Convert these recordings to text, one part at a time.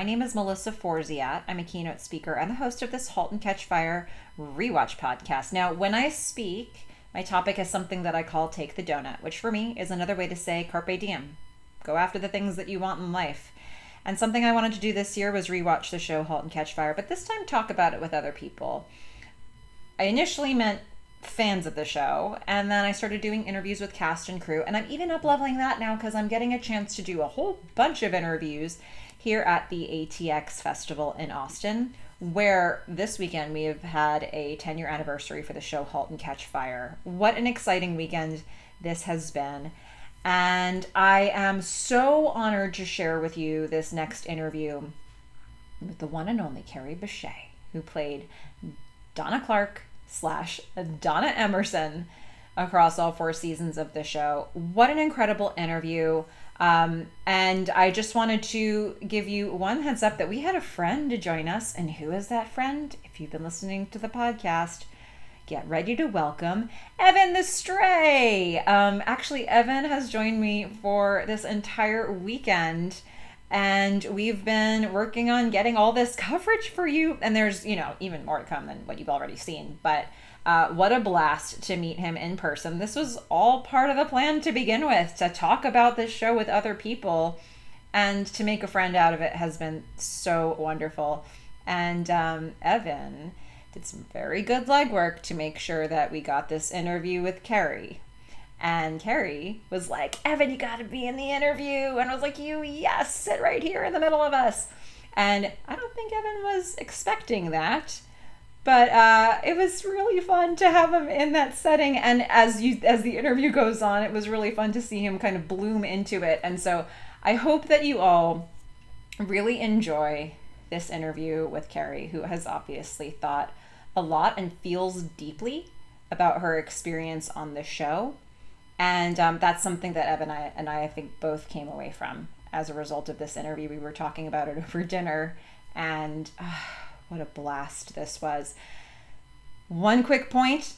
My name is Melissa Forziat. I'm a keynote speaker and the host of this Halt and Catch Fire rewatch podcast. Now, when I speak, my topic is something that I call Take the Doughnut, which for me is another way to say Carpe Diem. Go after the things that you want in life. And something I wanted to do this year was rewatch the show Halt and Catch Fire, but this time talk about it with other people. I initially meant fans of the show, and then I started doing interviews with cast and crew, and I'm even up leveling that now because I'm getting a chance to do a whole bunch of interviews here at the ATX Festival in Austin, where this weekend we have had a 10 year anniversary for the show Halt and Catch Fire. What an exciting weekend this has been! And I am so honored to share with you this next interview with the one and only Kerry Bishé, who played Donna Clark slash Donna Emerson across all four seasons of the show. What an incredible interview. Um, and I just wanted to give you one heads up that we had a friend to join us. And who is that friend? If you've been listening to the podcast, get ready to welcome Evan the Stray. Um, actually, Evan has joined me for this entire weekend and we've been working on getting all this coverage for you and there's you know even more to come than what you've already seen but uh, what a blast to meet him in person this was all part of the plan to begin with to talk about this show with other people and to make a friend out of it has been so wonderful and um, evan did some very good legwork to make sure that we got this interview with kerry and Kerry was like, Evan, you got to be in the interview. And I was like, you, yes, sit right here in the middle of us. And I don't think Evan was expecting that. But uh, it was really fun to have him in that setting, and as you as the interview goes on, it was really fun to see him kind of bloom into it. And so, I hope that you all really enjoy this interview with Kerry, who has obviously thought a lot and feels deeply about her experience on the show and um, that's something that Evan and I, and I, I think, both came away from as a result of this interview. We were talking about it over dinner, and uh, what a blast this was. One quick point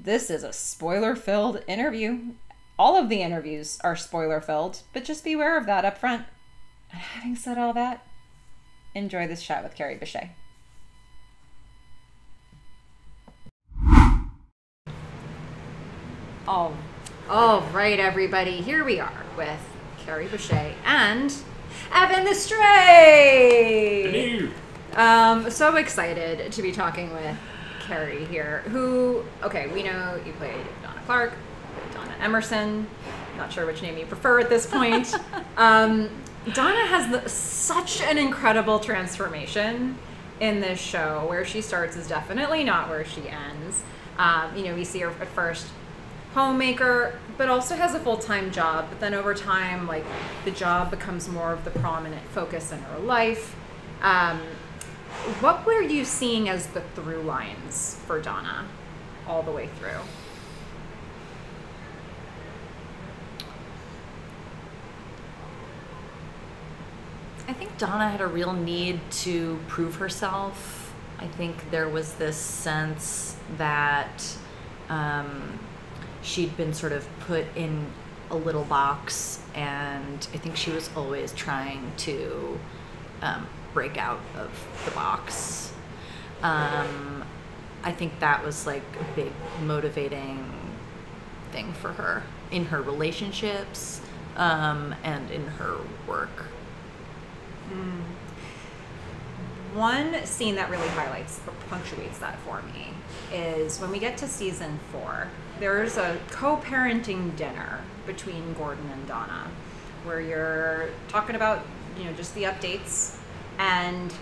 this is a spoiler filled interview. All of the interviews are spoiler filled, but just be aware of that up front. Having said all that, enjoy this chat with Kerry Bishé. Oh, all right, everybody, here we are with Kerry Bishé and Evan the Stray. Um, so excited to be talking with Kerry here, who, okay, we know you played Donna Clark, Donna Emerson, not sure which name you prefer at this point. um, Donna has the, such an incredible transformation in this show. Where she starts is definitely not where she ends. Um, you know, we see her at first homemaker, but also has a full time job. But then over time, like the job becomes more of the prominent focus in her life. Um, what were you seeing as the through lines for Donna all the way through? I think Donna had a real need to prove herself. I think there was this sense that um, she'd been sort of put in a little box, and I think she was always trying to um, break out of the box. Um, I think that was like a big motivating thing for her in her relationships um, and in her work. Mm. One scene that really highlights or punctuates that for me is when we get to season four there's a co-parenting dinner between Gordon and Donna where you're talking about you know just the updates and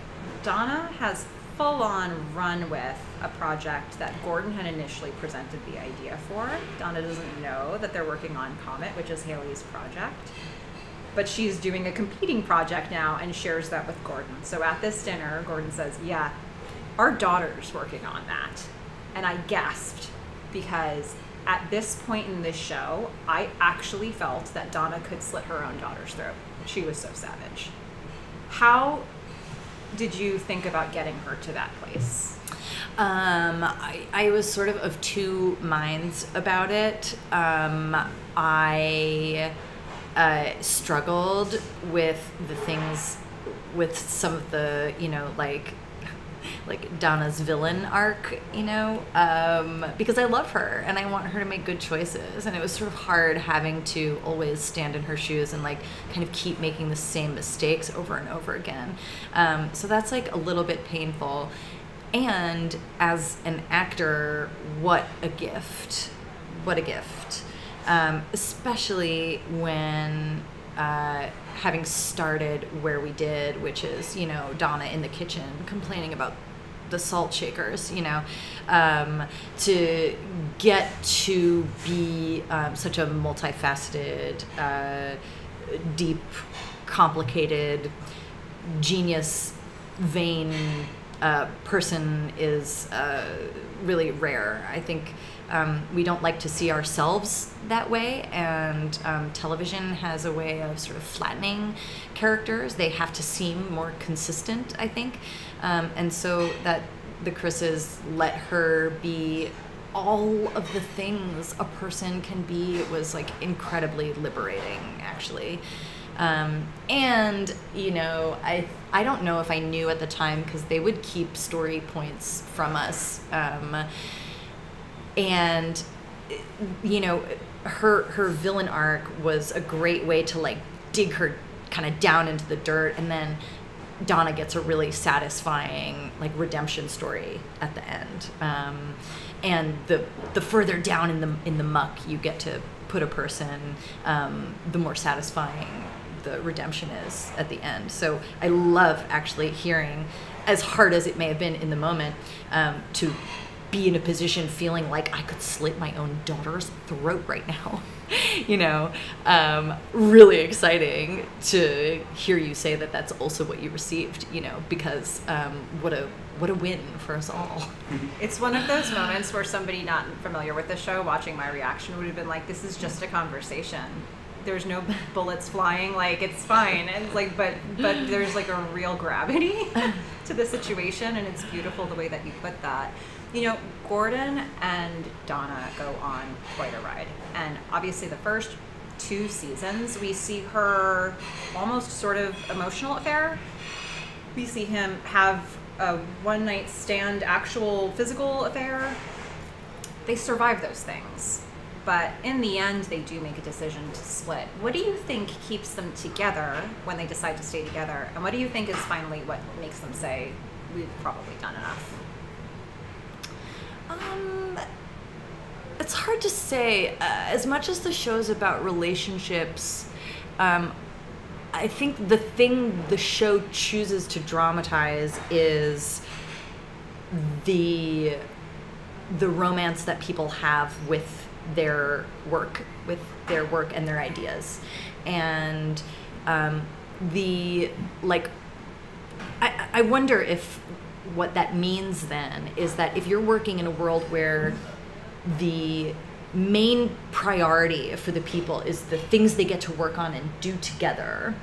Donna has full on run with a project that Gordon had initially presented the idea for. Donna doesn't know that they're working on Comet, which is Haley's project. But she's doing a competing project now and shares that with Gordon. So at this dinner, Gordon says, Yeah, our daughter's working on that. And I gasped because at this point in this show, I actually felt that Donna could slit her own daughter's throat. She was so savage. How did you think about getting her to that place? Um, I, I was sort of of two minds about it. Um, I uh, struggled with the things with some of the you know like like Donna's villain arc, you know, um, because I love her and I want her to make good choices. And it was sort of hard having to always stand in her shoes and like kind of keep making the same mistakes over and over again. Um, so that's like a little bit painful. And as an actor, what a gift! What a gift! Um, especially when uh, having started where we did, which is, you know, Donna in the kitchen complaining about the salt shakers, you know, um, to get to be um, such a multifaceted, uh, deep, complicated, genius, vain uh, person is uh, really rare. I think um, we don't like to see ourselves that way, and um, television has a way of sort of flattening characters. They have to seem more consistent, I think, um, and so that the Chris's let her be all of the things a person can be was like incredibly liberating, actually. Um, and you know, I I don't know if I knew at the time because they would keep story points from us. Um, and you know her her villain arc was a great way to like dig her kind of down into the dirt and then Donna gets a really satisfying like redemption story at the end. Um, and the the further down in the in the muck you get to put a person, um, the more satisfying the redemption is at the end. So I love actually hearing, as hard as it may have been in the moment, um, to be in a position feeling like I could slit my own daughter's throat right now. you know, um, really exciting to hear you say that that's also what you received. You know, because um, what a what a win for us all. It's one of those moments where somebody not familiar with the show watching my reaction would have been like, "This is just a conversation." There's no bullets flying, like it's fine, and like, but but there's like a real gravity to the situation, and it's beautiful the way that you put that. You know, Gordon and Donna go on quite a ride. And obviously, the first two seasons, we see her almost sort of emotional affair. We see him have a one night stand, actual physical affair. They survive those things. But in the end, they do make a decision to split. What do you think keeps them together when they decide to stay together? And what do you think is finally what makes them say, we've probably done enough? Um, it's hard to say. Uh, as much as the show's about relationships, um, I think the thing the show chooses to dramatize is the the romance that people have with their work, with their work and their ideas, and um, the like. I, I wonder if what that means then is that if you're working in a world where the main priority for the people is the things they get to work on and do together,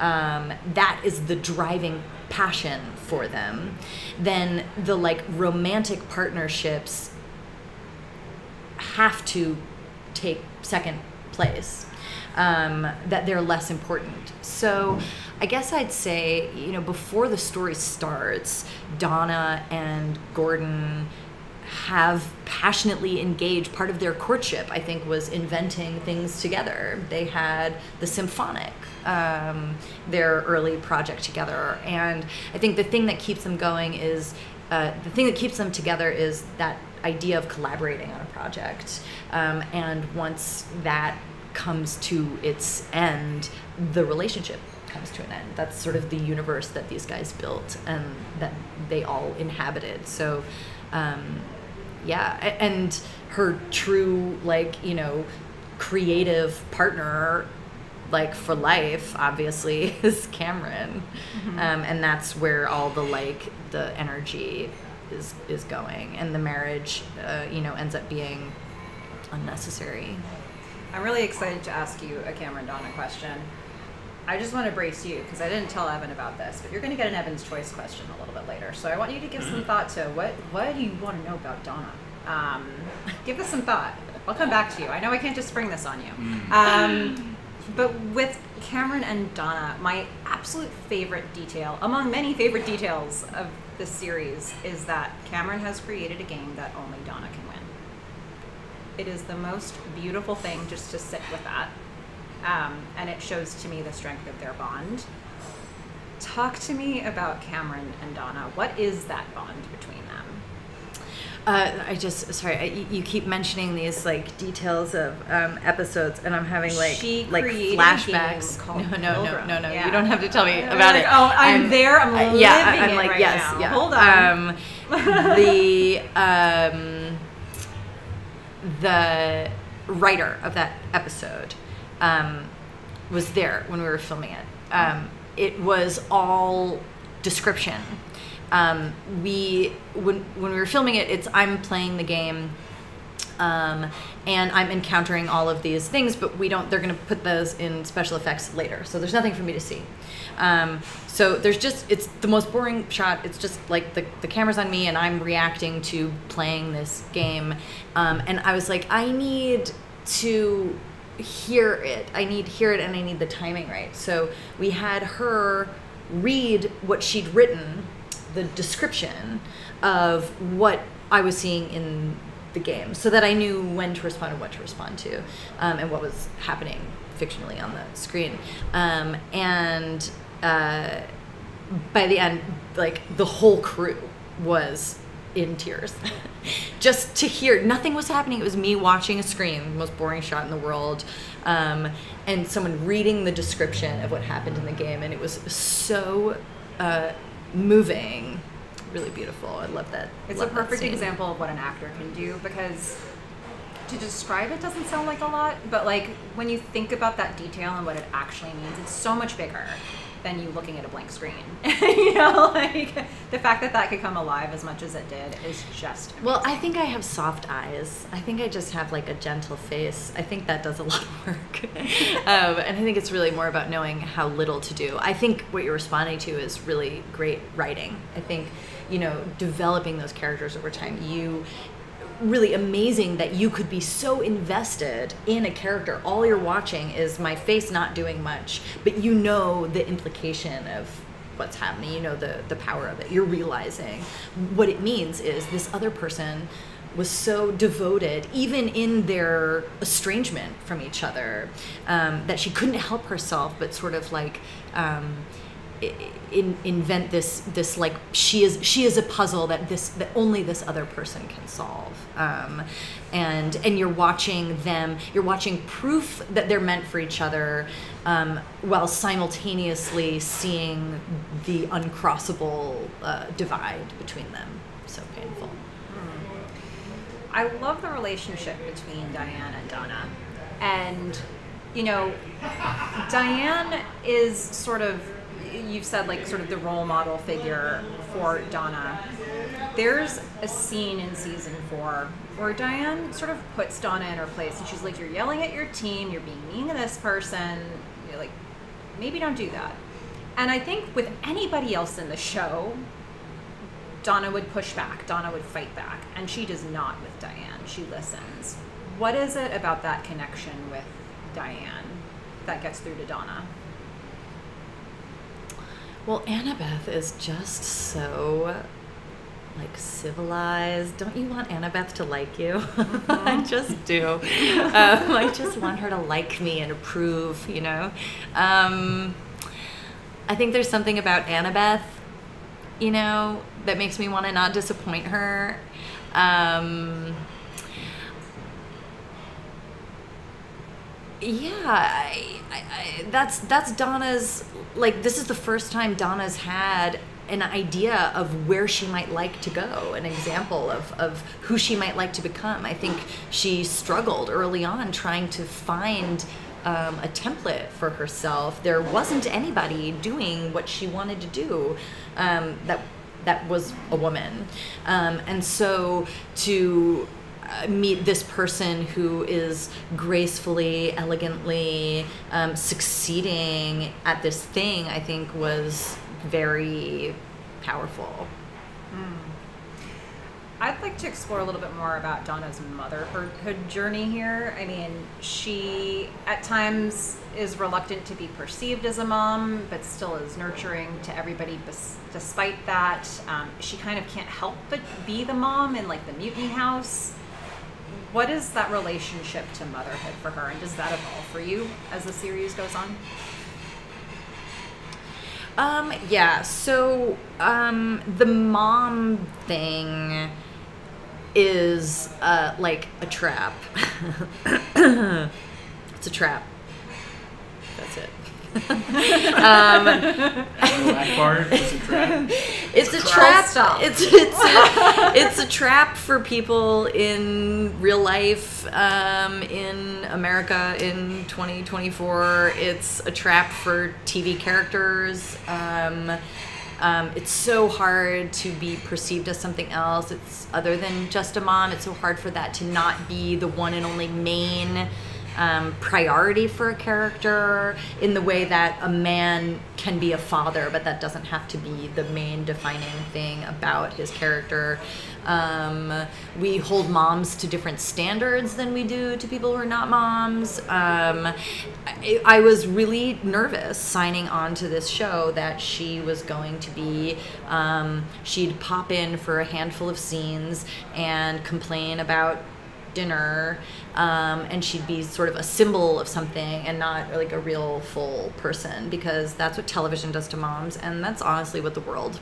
um, that is the driving passion for them, then the like romantic partnerships have to take second place. Um, that they're less important. So I guess I'd say, you know, before the story starts, Donna and Gordon have passionately engaged. Part of their courtship, I think, was inventing things together. They had the symphonic, um, their early project together. And I think the thing that keeps them going is uh, the thing that keeps them together is that idea of collaborating on a project. Um, and once that comes to its end, the relationship comes to an end. That's sort of the universe that these guys built and that they all inhabited. So, um, yeah, and her true, like, you know, creative partner, like for life, obviously, is Cameron. Mm-hmm. Um, and that's where all the, like, the energy is, is going. And the marriage, uh, you know, ends up being unnecessary. I'm really excited to ask you a Cameron Donna question. I just want to brace you because I didn't tell Evan about this, but you're going to get an Evan's choice question a little bit later. So I want you to give some thought to what what do you want to know about Donna? Um, give us some thought. I'll come back to you. I know I can't just spring this on you. Mm. Um, but with Cameron and Donna, my absolute favorite detail, among many favorite details of the series, is that Cameron has created a game that only Donna can win. It is the most beautiful thing just to sit with that. Um, and it shows to me the strength of their bond. Talk to me about Cameron and Donna. What is that bond between them? Uh, I just sorry. I, you- keep mentioning these like details of um, episodes, and I'm having like She like flashbacks. No, no, no, no, no. Yeah. You don't have to tell me about like, it. oh, I'm there, I'm uh, yeah, I- living I'm like right yes, now. yeah. Hold on. Um, the um, the writer of that episode um, was there when we were filming it. Um, it was all description. Um, we when when we were filming it, it's I'm playing the game. Um, and I'm encountering all of these things, but we don't. They're going to put those in special effects later, so there's nothing for me to see. Um, so there's just it's the most boring shot. It's just like the the camera's on me, and I'm reacting to playing this game. Um, and I was like, I need to hear it. I need to hear it, and I need the timing right. So we had her read what she'd written, the description of what I was seeing in the game, so that I knew when to respond and what to respond to, um, and what was happening fictionally on the screen. Um, and uh, by the end, like the whole crew was in tears. Just to hear, nothing was happening. It was me watching a screen, the most boring shot in the world, um, and someone reading the description of what happened in the game, and it was so uh, moving, really beautiful. I love that. It's love a perfect example of what an actor can do because to describe it doesn't sound like a lot, but like when you think about that detail and what it actually means, it's so much bigger than you looking at a blank screen. you know, like the fact that that could come alive as much as it did is just Well, I think I have soft eyes. I think I just have like a gentle face. I think that does a lot of work. um, and I think it's really more about knowing how little to do. I think what you're responding to is really great writing. I think, you know, developing those characters over time, you really amazing that you could be so invested in a character. All you're watching is my face not doing much, but you know the implication of what's happening. You know the the power of it. You're realizing what it means is this other person was so devoted, even in their estrangement from each other, um, that she couldn't help herself, but sort of like. Um, in, invent this this like she is she is a puzzle that this that only this other person can solve. Um, and and you're watching them you're watching proof that they're meant for each other um, while simultaneously seeing the uncrossable uh, divide between them. So painful. I love the relationship between Diane and Donna. And, you know, Diane is sort of, you've said like sort of the role model figure for Donna. There's a scene in season four where Diane sort of puts Donna in her place and she's like, You're yelling at your team, you're being mean to this person. You're like, maybe don't do that. And I think with anybody else in the show, Donna would push back, Donna would fight back, and she does not with Diane. She listens. What is it about that connection with Diane that gets through to Donna? Well, Annabeth is just so like civilized. Don't you want Annabeth to like you? I just do. Um, I just want her to like me and approve, you know? Um, I think there's something about Annabeth, you know, that makes me want to not disappoint her. Um, yeah I, I, that's that's donna's like this is the first time donna's had an idea of where she might like to go an example of, of who she might like to become. I think she struggled early on trying to find um, a template for herself. There wasn't anybody doing what she wanted to do um, that that was a woman. Um, and so to meet this person who is gracefully, elegantly um, succeeding at this thing, I think was very powerful. I'd like to explore a little bit more about Donna's motherhood journey here. I mean, she at times is reluctant to be perceived as a mom, but still is nurturing to everybody. Despite that, um, she kind of can't help but be the mom in like the mutiny house. What is that relationship to motherhood for her, and does that evolve for you as the series goes on? Um, yeah, so um, the mom thing is uh, like a trap. it's a trap. That's it. Um, Black it's a trap. it's a Full trap. stop. It's it's a, it's a trap for people in real life um, in America in 2024. It's a trap for TV characters. Um, um, it's so hard to be perceived as something else. It's other than just a mom. It's so hard for that to not be the one and only main um, priority for a character in the way that a man can be a father, but that doesn't have to be the main defining thing about his character. Um, we hold moms to different standards than we do to people who are not moms. Um, I, I was really nervous signing on to this show that she was going to be, um, she'd pop in for a handful of scenes and complain about dinner um, and she'd be sort of a symbol of something and not like a real full person because that's what television does to moms and that's honestly what the world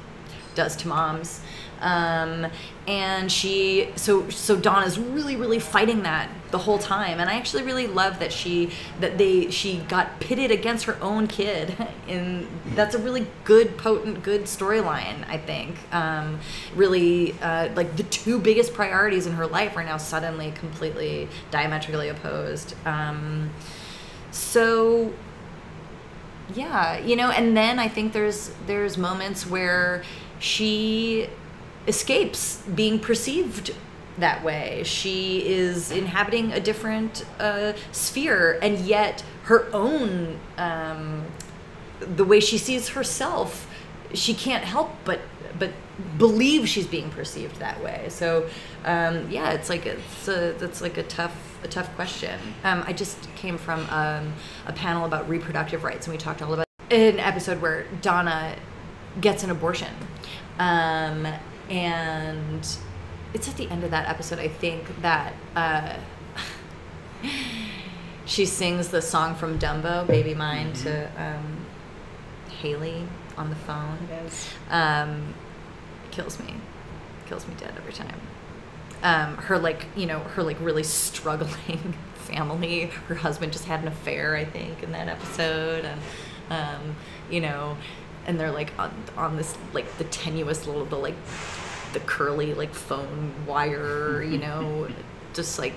does to moms um, and she so so donna's really really fighting that the whole time. And i actually really love that she that they she got pitted against her own kid. And that's a really good potent good storyline i think. Um, really uh, like the two biggest priorities in her life are now suddenly completely diametrically opposed. Um, so yeah you know and then i think there's there's moments where she escapes being perceived that way. She is inhabiting a different uh, sphere and yet her own um, the way she sees herself she can't help but but believe she's being perceived that way. So um, yeah it's like it's a that's like a tough a tough question. Um, i just came from um, a panel about reproductive rights and we talked all about an episode where donna gets an abortion. Um, and it's at the end of that episode i think that uh, she sings the song from dumbo baby mine to um, haley on the phone. It is. um, kills me. Kills me dead every time. Um, her like you know her like really struggling family. Her husband just had an affair i think in that episode. And um, you know and they're like on, on this like the tenuous little the like the curly like phone wire you know just like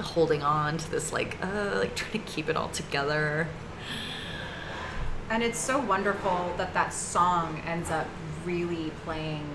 holding on to this like uh like trying to keep it all together And it's so wonderful that that song ends up really playing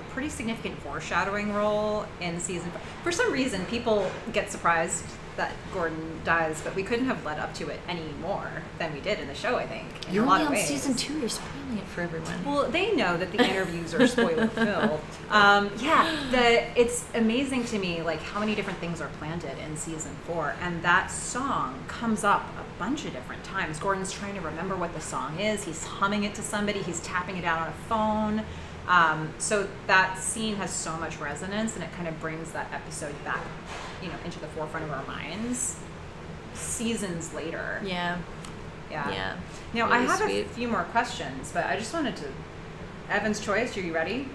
a pretty significant foreshadowing role in season. Five. For some reason, people get surprised that Gordon dies, but we couldn't have led up to it any more than we did in the show. I think in you're a lot only of on ways. season two you're spoiling it for everyone Well, they know that the interviews are spoiler filled. Um, yeah, the it's amazing to me like how many different things are planted in season four, and that song comes up a bunch of different times. Gordon's trying to remember what the song is. He's humming it to somebody. He's tapping it out on a phone. Um, so that scene has so much resonance, and it kind of brings that episode back, you know, into the forefront of our minds. Seasons later, yeah yeah. yeah Now I Really have a few more questions, but I just wanted to. Evan's choice. Are you ready?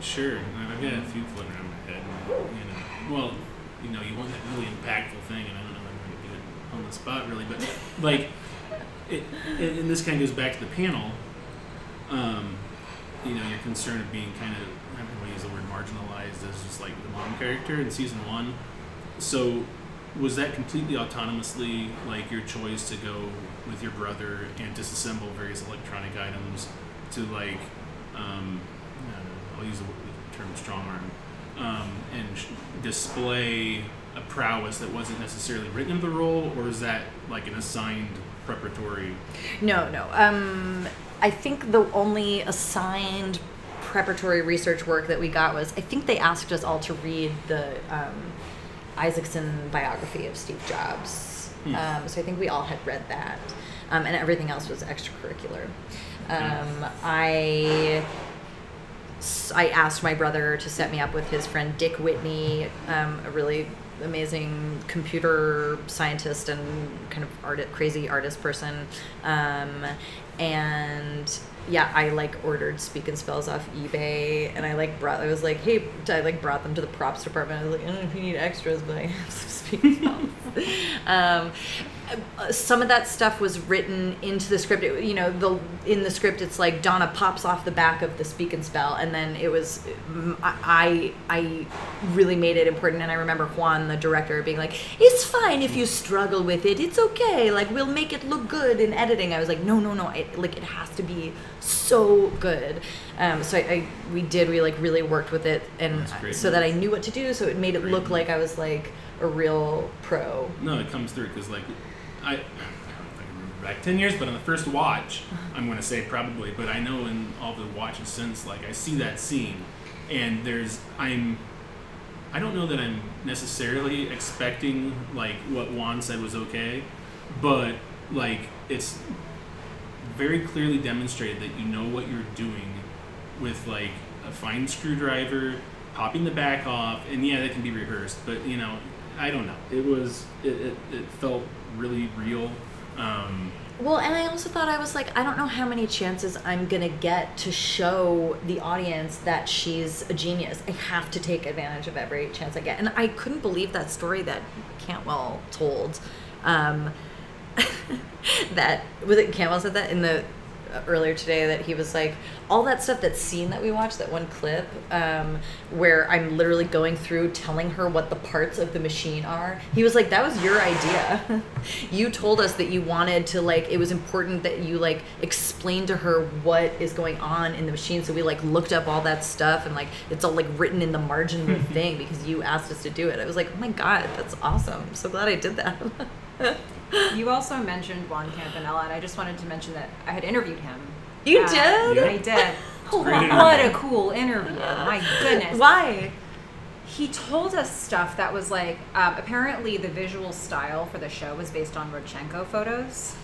Sure, and I've got a few floating around my head. You know, well, you know, you want that really impactful thing, and I don't know if I'm going to do it on the spot, really, but like, it, and and this kind of goes back to the panel. Um, you know, your concern of being kind of, I don't want to use the word marginalized as just like the mom character in season one. So, was that completely autonomously like your choice to go with your brother and disassemble various electronic items to like, um, know, I'll use the term strong arm, um, and display a prowess that wasn't necessarily written in the role, or is that like an assigned preparatory? No, no. Um, I think the only assigned preparatory research work that we got was I think they asked us all to read the um, Isaacson biography of Steve Jobs. Hmm. Um, so I think we all had read that, um, and everything else was extracurricular. Um, I s- I asked my brother to set me up with his friend Dick Whitney, um, a really amazing computer scientist and kind of art crazy artist person. Um, and yeah, I like ordered speak and spells off eBay, and I like brought. I was like, hey, I like brought them to the props department. I was like, I don't know if you need extras, but I have some speak and spells. um, some of that stuff was written into the script. It, you know, the in the script, it's like Donna pops off the back of the speak and spell, and then it was I I really made it important. And I remember Juan, the director, being like, "It's fine if you struggle with it. It's okay. Like we'll make it look good in editing." I was like, "No, no, no. It, like it has to be so good." Um, so I, I we did we like really worked with it, and so that I knew what to do. So it made it look like I was like a real pro. No, it comes through because like I, I don't know back ten years, but on the first watch, I'm going to say probably, but I know in all the watches since, like I see that scene, and there's I'm. I don't know that I'm necessarily expecting like what Juan said was okay, but like it's very clearly demonstrated that you know what you're doing with like a fine screwdriver, popping the back off, and yeah, that can be rehearsed, but you know, I don't know. It was it, it, it felt really real. Um, Well, and I also thought I was like, I don't know how many chances I'm gonna get to show the audience that she's a genius. I have to take advantage of every chance I get, and I couldn't believe that story that Cantwell told. Um, that was it. Cantwell said that in the earlier today that he was like all that stuff that scene that we watched that one clip um, where i'm literally going through telling her what the parts of the machine are. He was like that was your idea. You told us that you wanted to like it was important that you like explain to her what is going on in the machine. So we like looked up all that stuff and like it's all like written in the margin of the thing because you asked us to do it. I was like oh my god that's awesome. I'm so glad i did that You also mentioned Juan Campanella, and I just wanted to mention that I had interviewed him. You Uh, did? I did. What a cool interview! My goodness. why He told us stuff that was like um, apparently the visual style for the show was based on Rodchenko photos.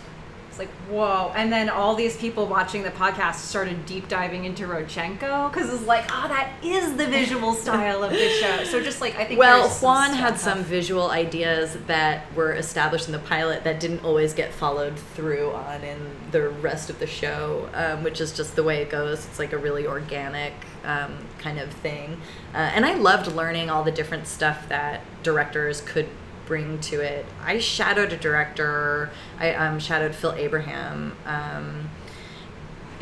It's like whoa, and then all these people watching the podcast started deep diving into Rodchenko because it's like, oh, that is the visual style of the show. So just like I think Well, there's some Juan had some visual ideas that were established in the pilot that didn't always get followed through on in the rest of the show, um, which is just the way it goes. It's like a really organic um, kind of thing. Uh, and I loved learning all the different stuff that directors could bring to it. I shadowed a director, I um, shadowed Phil Abraham. Um,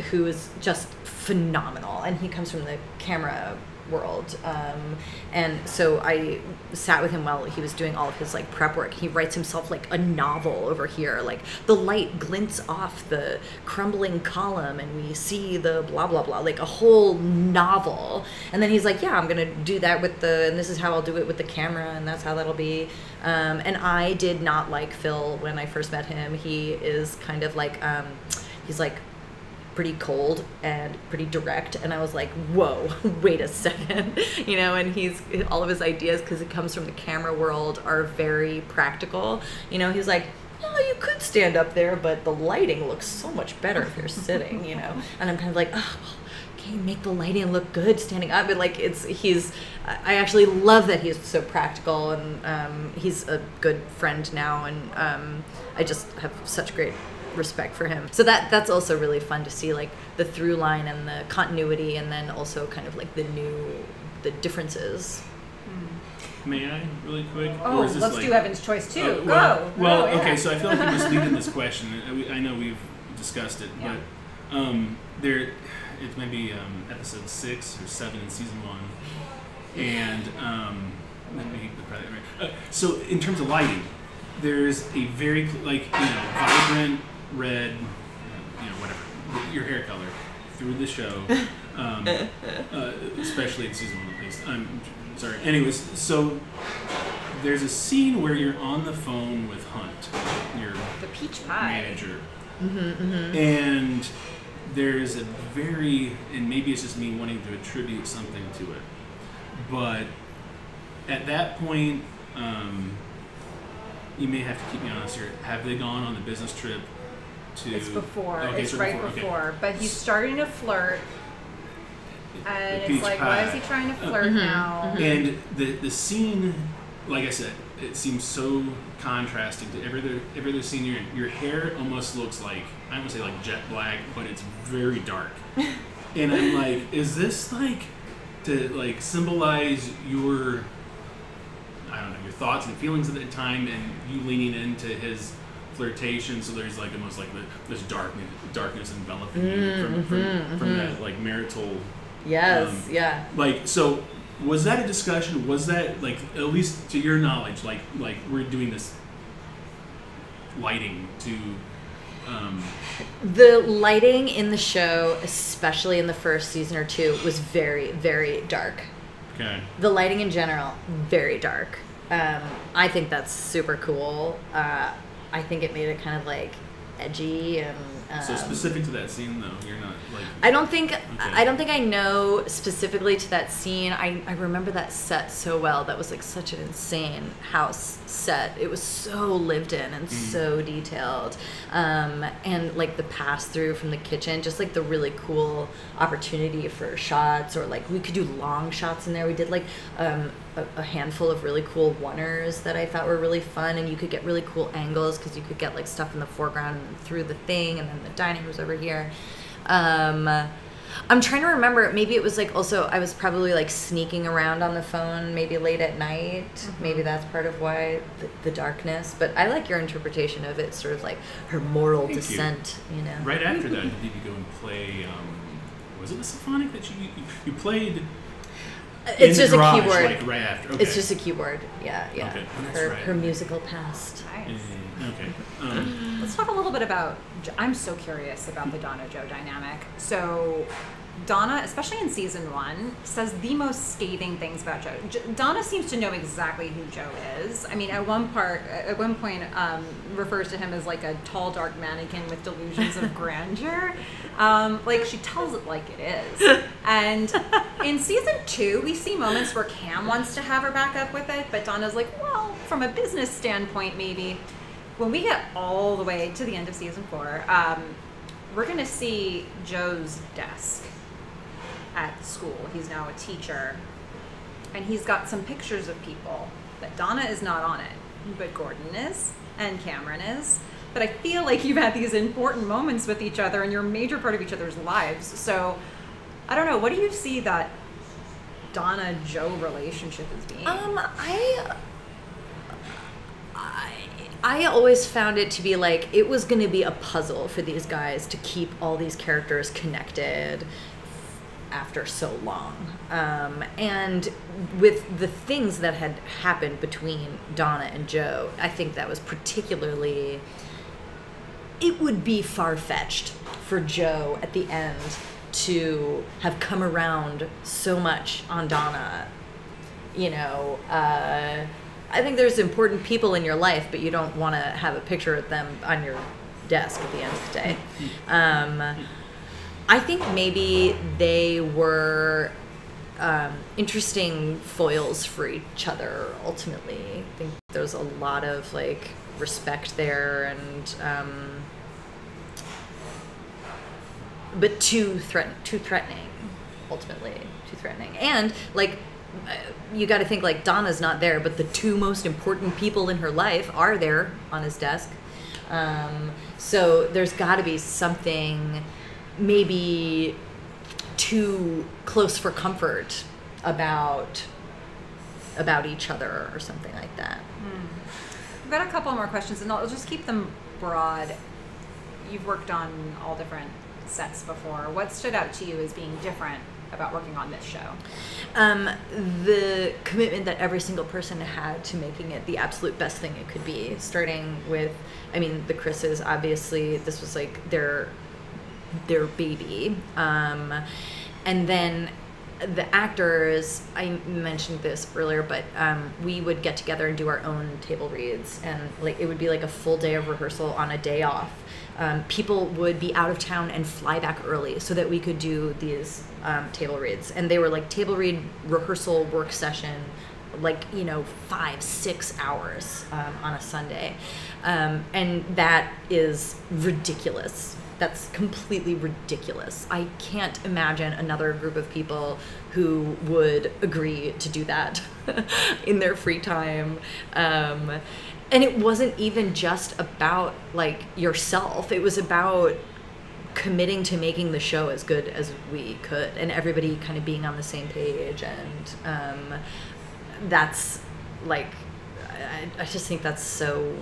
who is just phenomenal and he comes from the camera world. Um, and so i sat with him while he was doing all of his like prep work. He writes himself like a novel over here like the light glints off the crumbling column and we see the blah blah blah like a whole novel. And then he's like yeah i'm gonna do that with the and this is how i'll do it with the camera and that's how that'll be. Um, and i did not like phil when i first met him. He is kind of like um, he's like pretty cold and pretty direct and i was like whoa wait a second you know and he's all of his ideas because it comes from the camera world are very practical. You know he's like oh you could stand up there but the lighting looks so much better if you're sitting you know? And i'm kind of like oh well, can you make the lighting look good standing up and like it's he's i actually love that he's so practical and um, he's a good friend now and um, i just have such great respect for him. So that that's also really fun to see like the through line and the continuity and then also kind of like the new the differences. may I really quick? Oh, Or is this let's like- do Evan's choice too. Uh, Go. well, well, Go, yeah. okay. So I feel like I'm just leading this question. I, I know we've discussed it, Yeah. but um, there, it may be um, episode six or seven in season one, and um, let me probably right. Uh, so in terms of lighting, there's a very like you know vibrant red, you know whatever your hair color through the show, um, uh, especially in season one at least. I'm sorry. Anyways, so there's a scene where you're on the phone with Hunt, your the peach pie. manager, and there's a very, and maybe it's just me wanting to attribute something to it, but at that point, um, you may have to keep me honest here. Have they gone on the business trip to? It's before. Okay, it's so right okay. before. But he's starting to flirt, and it's like, pie. why is he trying to flirt Mhm, now? And the the scene, like I said, it seems so contrasting to every other every other scene you're in. Your hair almost looks like I don't want to say like jet black, but it's very dark. and I'm like, is this like to like symbolize your I don't know your thoughts and feelings at the time, and you leaning into his flirtation. So there's like almost like the, this darkness darkness enveloping you from, from, Mhm, from that like marital Yes, Um, yeah. like so was that a discussion was that like at least to your knowledge like like we're doing this lighting to um The lighting in the show, especially in the first season or two, was very, very dark. okay The lighting in general, very dark. Um, I think that's super cool. Uh, I think it made it kind of like edgy and. Um, so specific to that scene though you're not like I don't think okay. I don't think I know specifically to that scene. I, I remember that set so well. That was like such an insane house set. It was so lived in and so detailed. Um, and like the pass through from the kitchen, just like the really cool opportunity for shots or like we could do long shots in there. We did like um, a, a handful of really cool oneers that I thought were really fun and you could get really cool angles because you could get like stuff in the foreground and through the thing and then the dining was over here. Um, I'm trying to remember. Maybe it was like also I was probably like sneaking around on the phone, maybe late at night. Maybe that's part of why the, the darkness. But I like your interpretation of it, sort of like her moral Thank descent. You, know. right after that did you go and play um was it the symphonic that you you, you played in It's the just a garage, keyword. like right after okay It's just a keyword. Yeah, yeah. Okay, Her, right. her musical past. Nice. yeah, yeah. okay um, Let's talk a little bit about. I'm so curious about the Donna Joe dynamic. So, Donna, especially in season one, says the most scathing things about Joe. J- Donna seems to know exactly who Joe is. I mean, at one part, at one point, um, refers to him as like a tall, dark mannequin with delusions of grandeur. Um, like she tells it like it is. And in season two, we see moments where Cam wants to have her back up with it, but Donna's like, well, from a business standpoint, maybe when we get all the way to the end of season four, um, we're going to see Joe's desk at school. He's now a teacher. And he's got some pictures of people that Donna is not on it, but Gordon is and Cameron is. But I feel like you've had these important moments with each other and you're a major part of each other's lives. So I don't know. What do you see that Donna Joe relationship as being? Um, I, I, I always found it to be like it was going to be a puzzle for these guys to keep all these characters connected after so long. Um, and with the things that had happened between Donna and Joe, I think that was particularly. It would be far fetched for Joe at the end to have come around so much on Donna you know, uh, I think there's important people in your life, but you don't want to have a picture of them on your desk at the end of the day. Um, I think maybe they were um, interesting foils for each other ultimately. I think there's a lot of like respect there and. Um, but too threaten too threatening ultimately too threatening and like uh, you got to think like donna's not there but the two most important people in her life are there on his desk um, so there's got to be something maybe too close for comfort about about each other or something like that I've got a couple more questions, and I'll just keep them broad. You've worked on all different sets before. What stood out to you as being different about working on this show? um, the commitment that every single person had to making it the absolute best thing it could be starting with i mean the chris's obviously this was like their their baby. Um, and then the actors i mentioned this earlier but um, we would get together and do our own table reads. And like it would be like a full day of rehearsal on a day off. Um, people would be out of town and fly back early so that we could do these um, table reads. And they were like table read rehearsal work session like you know five six hours um, on a sunday. Um, and that is ridiculous that's completely ridiculous. I can't imagine another group of people who would agree to do that in their free time. Um, and it wasn't even just about like yourself. It was about committing to making the show as good as we could and everybody kind of being on the same page. And um, that's like I, I just think that's so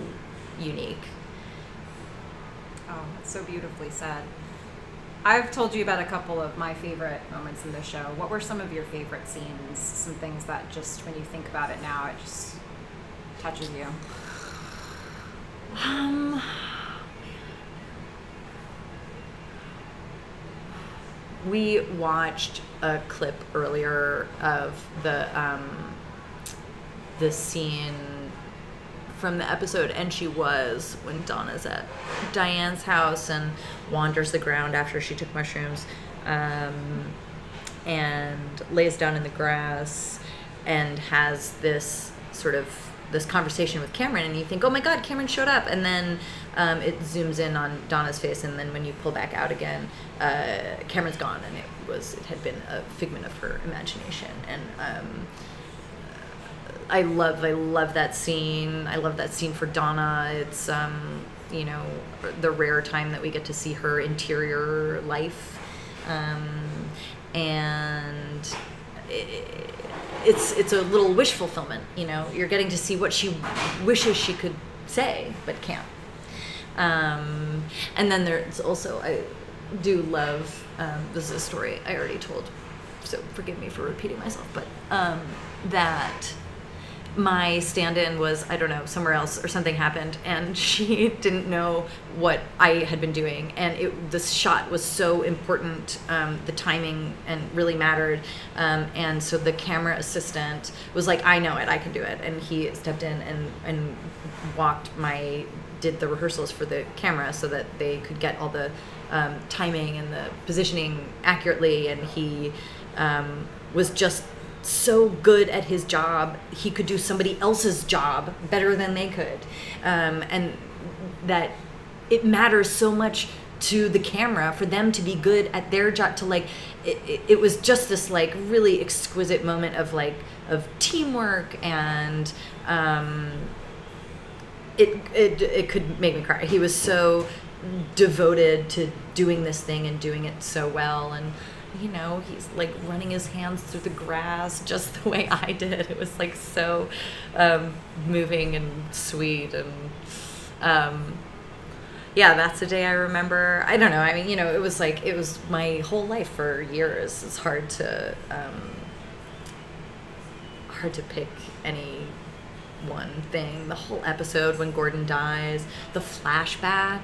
unique Oh, that's so beautifully said. I've told you about a couple of my favorite moments in the show. What were some of your favorite scenes? Some things that just, when you think about it now, it just touches you. Um, we watched a clip earlier of the um, the scene from the episode, and she was when Donna's at Diane's house and wanders the ground after she took mushrooms, um, and lays down in the grass and has this sort of this conversation with Cameron, and you think, oh my God, Cameron showed up, and then um, it zooms in on Donna's face, and then when you pull back out again, uh, Cameron's gone, and it was it had been a figment of her imagination, and um, I love I love that scene. I love that scene for Donna. It's um, you know the rare time that we get to see her interior life, um, and. It, it's it's a little wish fulfillment. You know, you're getting to see what she wishes she could say but can't. Um, and then there's also I do love um, this is a story I already told, so forgive me for repeating myself, but um, that my stand-in was I don't know somewhere else or something happened and she didn't know what I had been doing. And it this shot was so important um, the timing and really mattered um, and so the camera assistant was like I know it I can do it. And he stepped in and and walked my did the rehearsals for the camera so that they could get all the um, timing and the positioning accurately and he um, was just so good at his job he could do somebody else's job better than they could. Um, and that it matters so much to the camera for them to be good at their job to like it, it, was just this like really exquisite moment of like of teamwork and um, it, it it could make me cry. He was so devoted to doing this thing and doing it so well and you know, he's like running his hands through the grass just the way I did. It was like so um, moving and sweet. And um, yeah, that's a day I remember. I don't know. I mean, you know, it was like, it was my whole life for years. It's hard to, um, hard to pick any one thing. The whole episode when Gordon dies, the flashback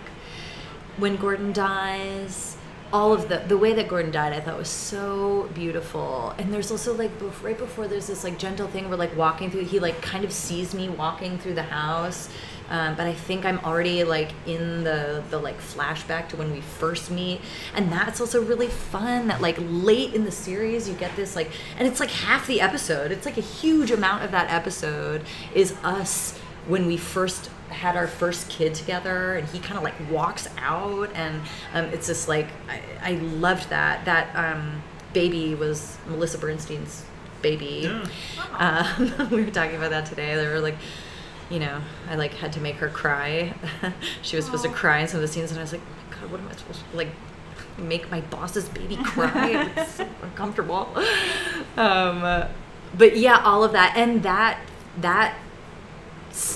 when Gordon dies all of the the way that Gordon died, I thought was so beautiful. And there's also like right before there's this like gentle thing where like walking through, he like kind of sees me walking through the house. Um, but I think I'm already like in the the like flashback to when we first meet, and that's also really fun. That like late in the series you get this like, and it's like half the episode. It's like a huge amount of that episode is us when we first had our first kid together and he kind of like walks out and um, it's just like I, I loved that that um, baby was melissa bernstein's baby. Yeah. um, we were talking about that today. They were like you know i like had to make her cry. She was supposed to cry in some of the scenes and i was like oh my god what am i supposed to like make my boss's baby cry? It's so uncomfortable. Um, but yeah all of that and that that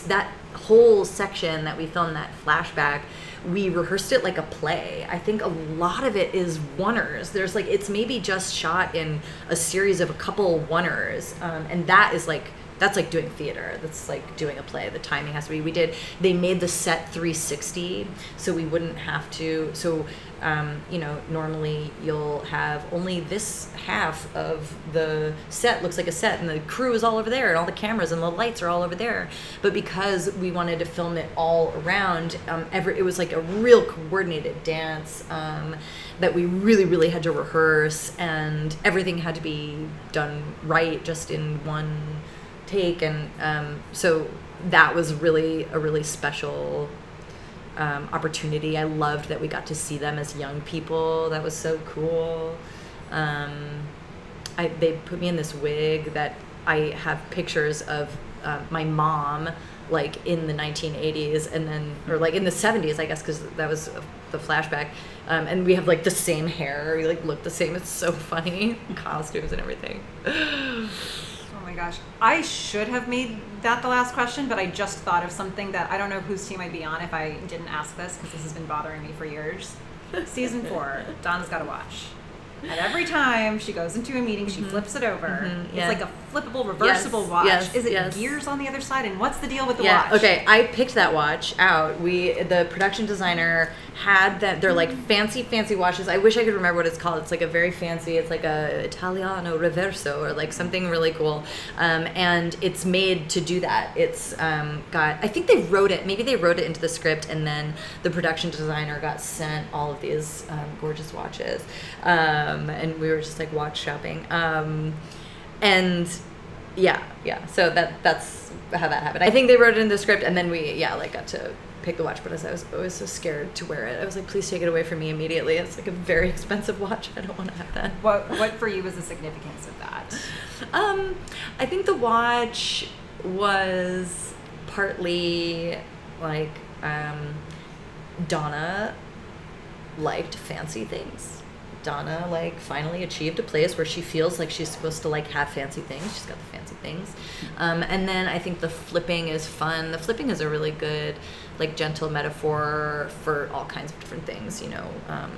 that whole section that we filmed that flashback we rehearsed it like a play. I think a lot of it is oneers. There's like it's maybe just shot in a series of a couple oneers um, and that is like that's like doing theater. That's like doing a play. The timing has to be. We did. They made the set 360, so we wouldn't have to. So, um, you know, normally you'll have only this half of the set looks like a set, and the crew is all over there, and all the cameras and the lights are all over there. But because we wanted to film it all around, um, it was like a real coordinated dance. Um, that we really, really had to rehearse, and everything had to be done right, just in one take, and um, so that was really a really special um, opportunity. I loved that we got to see them as young people. That was so cool. Um, I, they put me in this wig that I have pictures of uh, my mom like in the 1980s and then or like in the 70s I guess because that was the flashback um, and we have like the same hair we like look the same it's so funny costumes and everything my gosh. I should have made that the last question, but I just thought of something that I don't know whose team I'd be on if I didn't ask this because this has been bothering me for years. Season four, Donna's got to watch. And every time she goes into a meeting, she flips it over. Mhm, yeah. It's like a flippable, reversible watch. yes, Is it yes. gears on the other side? And what's the deal with the yeah watch? okay i picked that watch out we the production designer had that they're like fancy fancy watches i wish i could remember what it's called it's like a very fancy it's like a italiano reverso or like something really cool um, and it's made to do that it's um, got i think they wrote it maybe they wrote it into the script and then the production designer got sent all of these um, gorgeous watches um, and we were just like watch shopping. Um, and yeah yeah so that that's how that happened. I think they wrote it in the script and then we yeah like got to pick the watch but as i was always so scared to wear it i was like please take it away from me immediately. It's like a very expensive watch. I don't want to have that. What, what for you was the significance of that? um i think the watch was partly like um donna liked fancy things Donna like finally achieved a place where she feels like she's supposed to like have fancy things. She's got the fancy things, um, and then I think the flipping is fun. The flipping is a really good, like gentle metaphor for all kinds of different things. You know, um,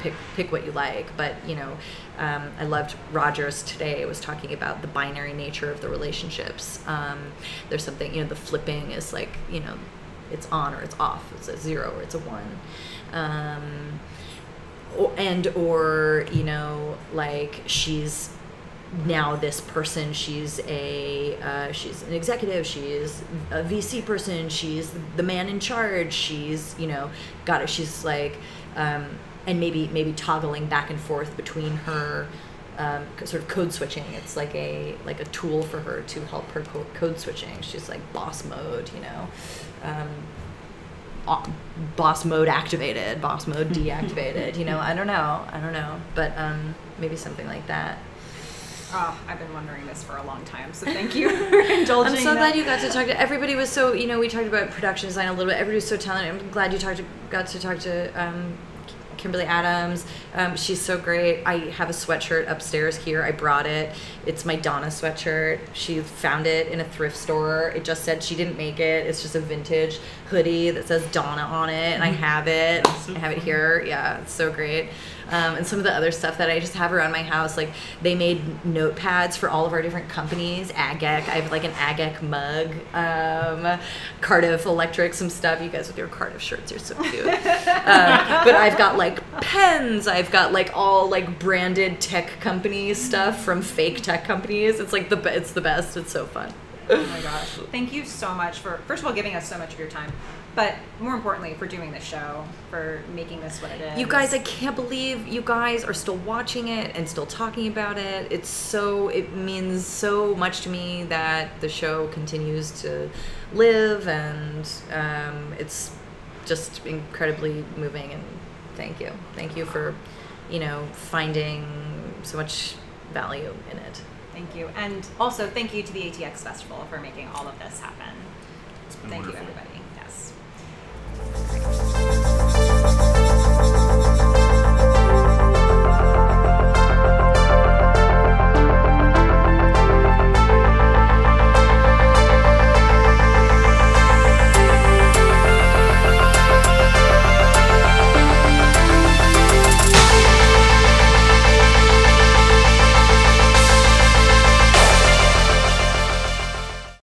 pick pick what you like. But you know, um, I loved Rogers today was talking about the binary nature of the relationships. Um, there's something you know, the flipping is like you know, it's on or it's off. It's a zero or it's a one. Um, and or you know like she's now this person she's a uh, she's an executive she's a vc person she's the man in charge she's you know got it she's like um, and maybe maybe toggling back and forth between her um, sort of code switching. It's like a like a tool for her to help her code switching. She's like boss mode you know? Um, boss mode activated, boss mode deactivated. you know, I don't know, I don't know, but um, maybe something like that. Oh, I've been wondering this for a long time, so thank you for indulging. I'm so that. glad you got to talk to everybody. Was so you know we talked about production design a little bit. Everybody was so talented. I'm glad you talked to, got to talk to um, Kimberly Adams. Um, she's so great. I have a sweatshirt upstairs here. I brought it. It's my Donna sweatshirt. She found it in a thrift store. It just said she didn't make it. It's just a vintage hoodie that says Donna on it, and I have it. so I have it here. Yeah, it's so great. Um, and some of the other stuff that I just have around my house, like they made notepads for all of our different companies. Agec, I have like an Agec mug. Um, Cardiff Electric, some stuff. You guys with your Cardiff shirts, you're so cute. um, but I've got like pens. I've got like all like branded tech company stuff from fake tech companies. It's like the it's the best. It's so fun. Oh my gosh. Thank you so much for, first of all, giving us so much of your time, but more importantly, for doing this show, for making this what it is. You guys, I can't believe you guys are still watching it and still talking about it. It's so, it means so much to me that the show continues to live and um, it's just incredibly moving. And thank you. Thank you for, you know, finding so much value in it. Thank you. And also thank you to the ATX Festival for making all of this happen. It's been thank wonderful. you, everybody. Yes.